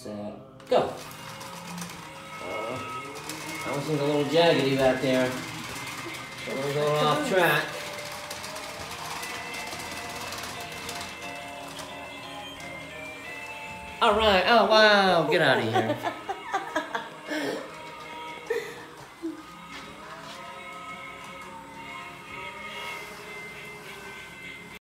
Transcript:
set, go. Oh, that one a little jaggedy back there. A little going off track. All right. Oh wow! Get out of here.